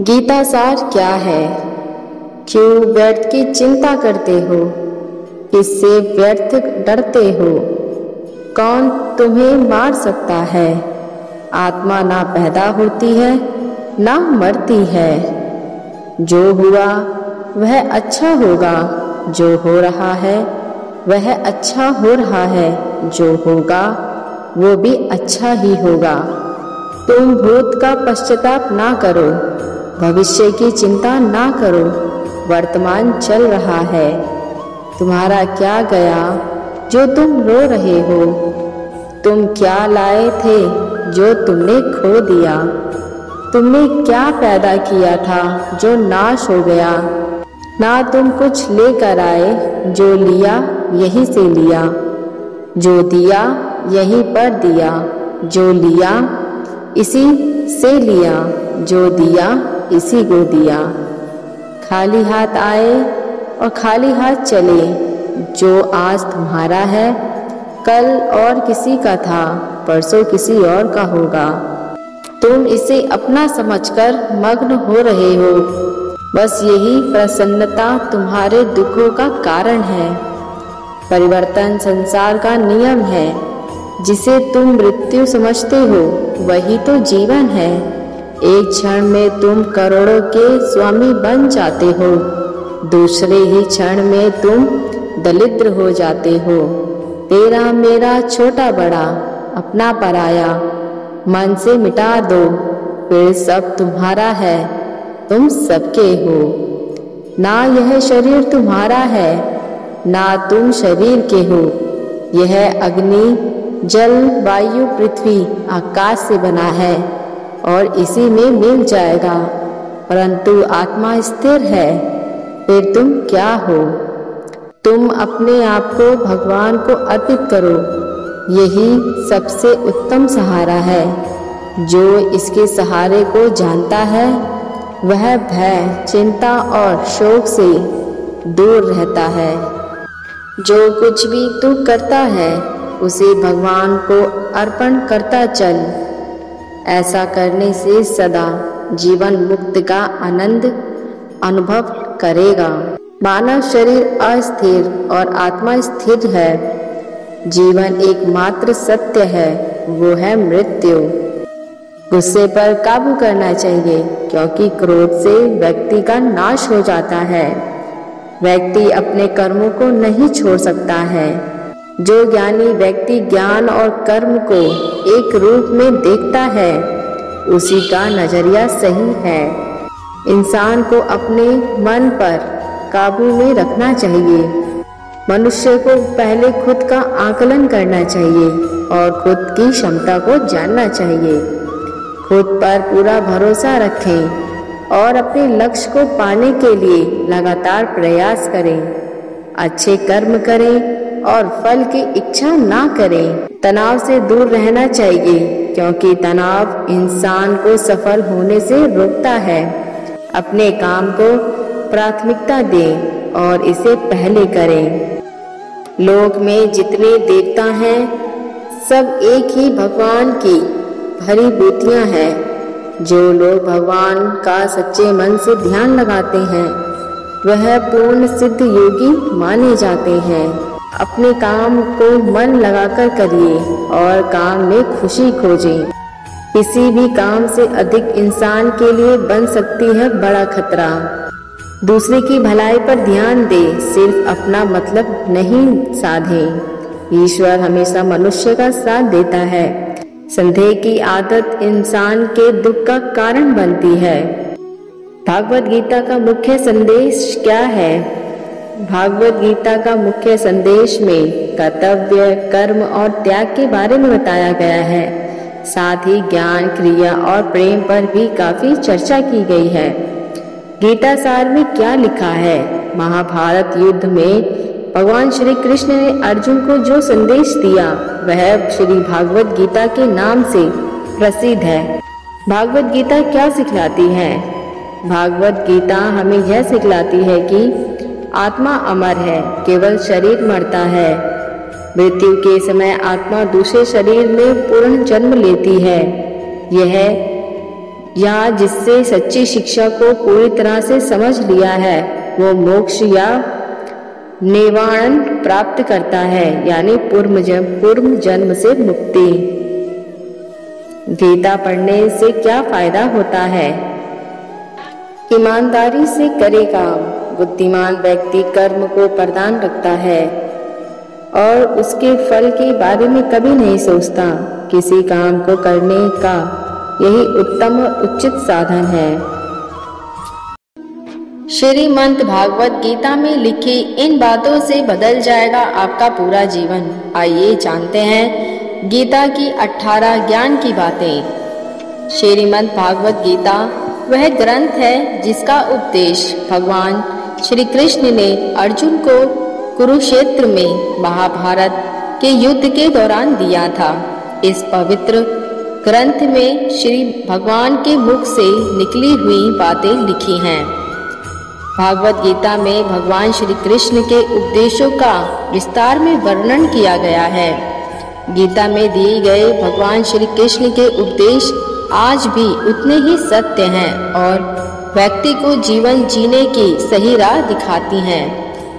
गीता सार क्या है? क्यों व्यर्थ की चिंता करते हो? किससे व्यर्थ डरते हो? कौन तुम्हें मार सकता है? आत्मा ना पैदा होती है, ना मरती है। जो हुआ, वह अच्छा होगा। जो हो रहा है, वह अच्छा हो रहा है। जो होगा, वो भी अच्छा ही होगा। तुम भूत का पश्चाताप ना करो। भविष्य की चिंता ना करो। वर्तमान चल रहा है। तुम्हारा क्या गया? जो तुम रो रहे हो। तुम क्या लाए थे? जो तुमने खो दिया। तुमने क्या पैदा किया था जो नाश हो गया? ना तुम कुछ लेकर आए, जो लिया, यहीं से लिया। जो दिया, यहीं पर दिया। जो लिया, इसी से लिया। जो दिया इसी को दिया। खाली हाथ आए और खाली हाथ चले। जो आज तुम्हारा है, कल और किसी का था, परसों किसी और का होगा। तुम इसे अपना समझकर मग्न हो रहे हो। बस यही प्रसन्नता तुम्हारे दुखों का कारण है। परिवर्तन संसार का नियम है। जिसे तुम मृत्यु समझते हो, वही तो जीवन है। एक क्षण में तुम करोड़ों के स्वामी बन जाते हो। दूसरे ही क्षण में तुम दलिद्र हो जाते हो। तेरा मेरा छोटा बड़ा अपना पराया, मन से मिटा दो, फिर सब तुम्हारा है, तुम सबके हो। ना यह शरीर तुम्हारा है, ना तुम शरीर के हो। यह अग्नि, जल, वायु, पृथ्वी, आकाश से बना है। और इसी में मिल जाएगा। परंतु आत्मा स्थिर है, फिर तुम क्या हो? तुम अपने आप को भगवान को अर्पित करो। यही सबसे उत्तम सहारा है। जो इसके सहारे को जानता है, वह भय, चिंता और शोक से दूर रहता है। जो कुछ भी तू करता है, उसे भगवान को अर्पण करता चल। ऐसा करने से सदा जीवन मुक्त का आनंद अनुभव करेगा। मानव शरीर अस्थिर और आत्मा स्थिर है। जीवन एकमात्र सत्य है, वो है मृत्यु। गुस्से पर काबू करना चाहिए, क्योंकि क्रोध से व्यक्ति का नाश हो जाता है। व्यक्ति अपने कर्मों को नहीं छोड़ सकता है। जो ज्ञानी व्यक्ति ज्ञान और कर्म को एक रूप में देखता है, उसी का नज़रिया सही है। इंसान को अपने मन पर काबू में रखना चाहिए। मनुष्य को पहले खुद का आकलन करना चाहिए और खुद की क्षमता को जानना चाहिए। खुद पर पूरा भरोसा रखें और अपने लक्ष्य को पाने के लिए लगातार प्रयास करें। अच्छे कर्म करें और फल की इच्छा ना करें। तनाव से दूर रहना चाहिए, क्योंकि तनाव इंसान को सफल होने से रोकता है। अपने काम को प्राथमिकता दें और इसे पहले करें। लोक में जितने देवता हैं, सब एक ही भगवान की भरी बूतियाँ हैं। जो लोग भगवान का सच्चे मन से ध्यान लगाते हैं, वह पूर्ण सिद्ध योगी माने जाते हैं। अपने काम को मन लगाकर करिए और काम में खुशी खोजें। किसी भी काम से अधिक इंसान के लिए बन सकती है बड़ा खतरा। दूसरे की भलाई पर ध्यान दे, सिर्फ़ अपना मतलब नहीं साधे। ईश्वर हमेशा मनुष्य का साथ देता है। संदेह की आदत इंसान के दुख का कारण बनती है। भागवत गीता का मुख्य संदेश क्या है? भागवत गीता का मुख्य संदेश में कर्तव्य, कर्म और त्याग के बारे में बताया गया है। साथ ही ज्ञान, क्रिया और प्रेम पर भी काफ़ी चर्चा की गई है। गीता सार में क्या लिखा है? महाभारत युद्ध में भगवान श्री कृष्ण ने अर्जुन को जो संदेश दिया, वह श्री भागवत गीता के नाम से प्रसिद्ध है। भागवत गीता क्या सिखलाती है? भागवत गीता हमें यह सिखलाती है कि आत्मा अमर है, केवल शरीर मरता है। मृत्यु के समय आत्मा दूसरे शरीर में पूर्ण जन्म लेती है। यह यहाँ जिससे सच्ची शिक्षा को पूरी तरह से समझ लिया है, वो मोक्ष या निवारण प्राप्त करता है, यानी पूर्व जन्म पूर्व जन्म से मुक्ति। गीता पढ़ने से क्या फ़ायदा होता है? ईमानदारी से करे काम। बुद्धिमान व्यक्ति कर्म को प्रदान रखता है और उसके फल के बारे में कभी नहीं सोचता। किसी काम को करने का यही उत्तम उचित साधन है। श्रीमंत भागवत गीता में लिखी इन बातों से बदल जाएगा आपका पूरा जीवन। आइए जानते हैं गीता की 18 ज्ञान की बातें। श्रीमंत भागवत गीता वह ग्रंथ है जिसका उपदेश भगवान श्री कृष्ण ने अर्जुन को कुरुक्षेत्र में महाभारत के युद्ध के दौरान दिया था। इस पवित्र ग्रंथ में श्री भगवान के मुख से निकली हुई बातें लिखी हैं। भागवत गीता में भगवान श्री कृष्ण के उपदेशों का विस्तार में वर्णन किया गया है। गीता में दिए गए भगवान श्री कृष्ण के उपदेश आज भी उतने ही सत्य हैं और व्यक्ति को जीवन जीने की सही राह दिखाती हैं।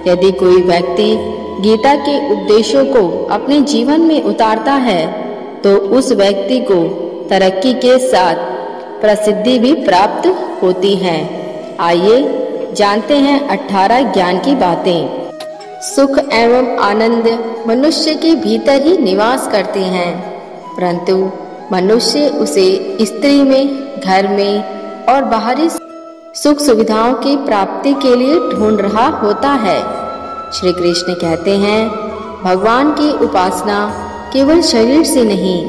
यदि कोई व्यक्ति गीता के उपदेशों को अपने जीवन में उतारता है तो उस व्यक्ति को तरक्की के साथ प्रसिद्धि भी प्राप्त होती है। आइए जानते हैं अठारह ज्ञान की बातें। सुख एवं आनंद मनुष्य के भीतर ही निवास करते हैं, परंतु मनुष्य उसे स्त्री में, घर में और बाहरी सुख सुविधाओं की प्राप्ति के लिए ढूंढ रहा होता है। श्री कृष्ण कहते हैं भगवान की उपासना केवल शरीर से नहीं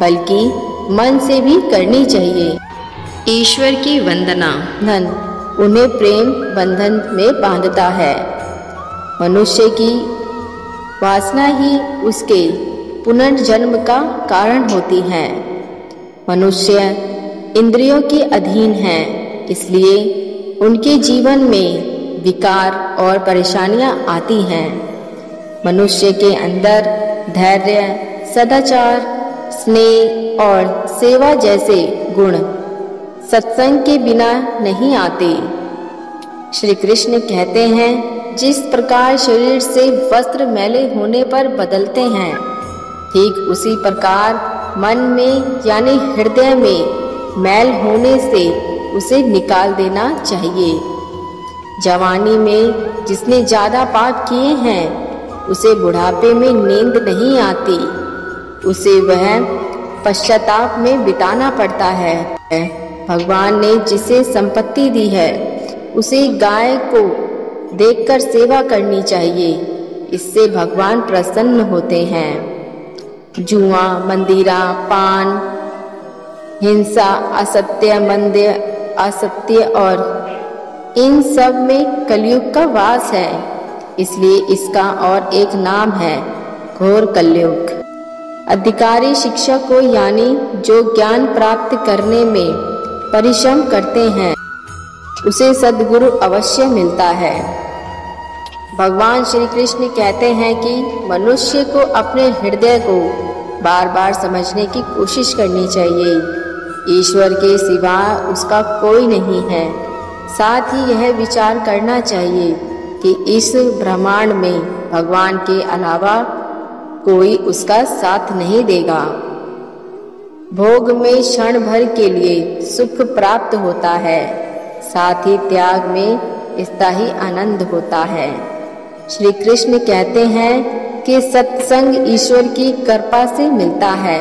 बल्कि मन से भी करनी चाहिए। ईश्वर की वंदना। धन उन्हें प्रेम बंधन में बांधता है। मनुष्य की वासना ही उसके पुनर्जन्म का कारण होती है। मनुष्य इंद्रियों के अधीन है। इसलिए उनके जीवन में विकार और परेशानियाँ आती हैं। मनुष्य के अंदर धैर्य, सदाचार, स्नेह और सेवा जैसे गुण सत्संग के बिना नहीं आते। श्री कृष्ण कहते हैं, जिस प्रकार शरीर से वस्त्र मैले होने पर बदलते हैं, ठीक उसी प्रकार मन में, यानी हृदय में, मैल होने से उसे निकाल देना चाहिए। जवानी में जिसने ज़्यादा पाप किए हैं, उसे बुढ़ापे में नींद नहीं आती। उसे वह पश्चाताप में बिताना पड़ता है। भगवान ने जिसे संपत्ति दी है, उसे गाय को देखकर सेवा करनी चाहिए। इससे भगवान प्रसन्न होते हैं। जुआ, मंदिरा, पान, हिंसा, असत्य मंदिर असत्य और इन सब में कलयुग का वास है, इसलिए इसका और एक नाम है, घोर कलयुग। अधिकारी शिक्षा को यानी जो ज्ञान प्राप्त करने में परिश्रम करते हैं, उसे सदगुरु अवश्य मिलता है। भगवान श्री कृष्ण कहते हैं कि मनुष्य को अपने हृदय को बार बार समझने की कोशिश करनी चाहिए। ईश्वर के सिवा उसका कोई नहीं है। साथ ही यह विचार करना चाहिए कि इस ब्रह्मांड में भगवान के अलावा कोई उसका साथ नहीं देगा। भोग में क्षण भर के लिए सुख प्राप्त होता है, साथ ही त्याग में इसका ही आनंद होता है। श्री कृष्ण कहते हैं कि सत्संग ईश्वर की कृपा से मिलता है,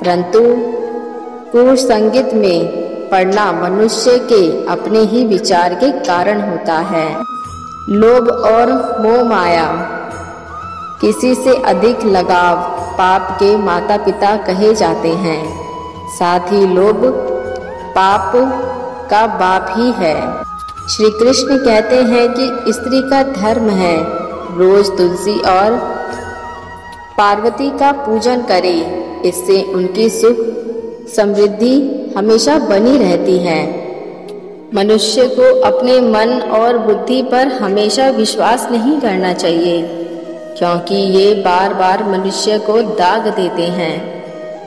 परंतु पूर्व संगीत में पढ़ना मनुष्य के अपने ही विचार के कारण होता है। लोभ और मोह माया, किसी से अधिक लगाव पाप के माता पिता कहे जाते हैं। साथ ही लोभ पाप का बाप ही है। श्री कृष्ण कहते हैं कि स्त्री का धर्म है, रोज तुलसी और पार्वती का पूजन करे, इससे उनकी सुख समृद्धि हमेशा बनी रहती है। मनुष्य को अपने मन और बुद्धि पर हमेशा विश्वास नहीं करना चाहिए, क्योंकि ये बार बार मनुष्य को दाग देते हैं।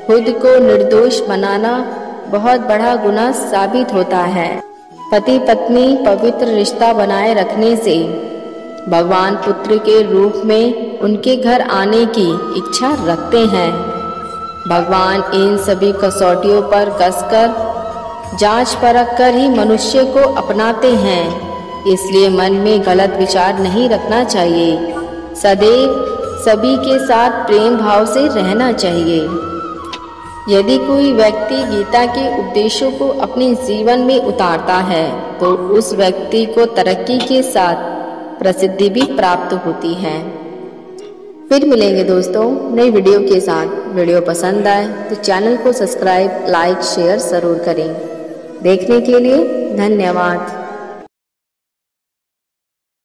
खुद को निर्दोष बनाना बहुत बड़ा गुना साबित होता है। पति पत्नी पवित्र रिश्ता बनाए रखने से भगवान पुत्र के रूप में उनके घर आने की इच्छा रखते हैं। भगवान इन सभी कसौटियों पर कसकर, जाँच परख कर ही मनुष्य को अपनाते हैं। इसलिए मन में गलत विचार नहीं रखना चाहिए। सदैव सभी के साथ प्रेम भाव से रहना चाहिए। यदि कोई व्यक्ति गीता के उपदेशों को अपने जीवन में उतारता है तो उस व्यक्ति को तरक्की के साथ प्रसिद्धि भी प्राप्त होती है। फिर मिलेंगे दोस्तों नई वीडियो के साथ। वीडियो पसंद आए तो चैनल को सब्सक्राइब, लाइक, शेयर ज़रूर करें। देखने के लिए धन्यवाद।